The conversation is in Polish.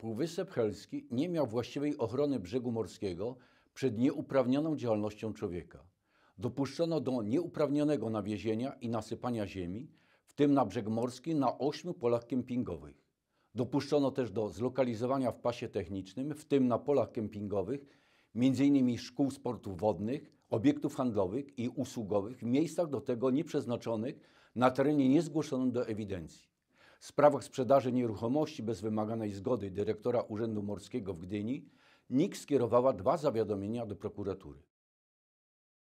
Półwysep Helski nie miał właściwej ochrony brzegu morskiego przed nieuprawnioną działalnością człowieka. Dopuszczono do nieuprawnionego nawiezienia i nasypania ziemi, w tym na brzeg morski, na ośmiu polach kempingowych. Dopuszczono też do zlokalizowania w pasie technicznym, w tym na polach kempingowych, m.in. szkół sportów wodnych, obiektów handlowych i usługowych w miejscach do tego nieprzeznaczonych na terenie niezgłoszonym do ewidencji. W sprawach sprzedaży nieruchomości bez wymaganej zgody dyrektora Urzędu Morskiego w Gdyni NIK skierowała dwa zawiadomienia do prokuratury.